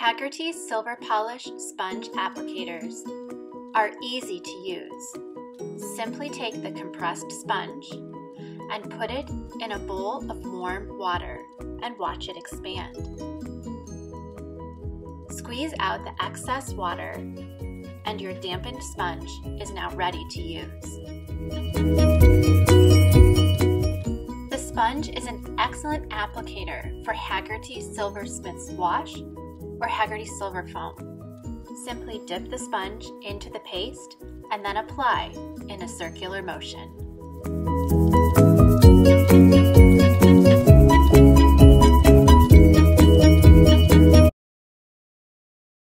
Hagerty Silver Polish Sponge Applicators are easy to use. Simply take the compressed sponge and put it in a bowl of warm water and watch it expand. Squeeze out the excess water and your dampened sponge is now ready to use. The sponge is an excellent applicator for Hagerty Silversmith's wash or Hagerty Silver Foam. Simply dip the sponge into the paste and then apply in a circular motion.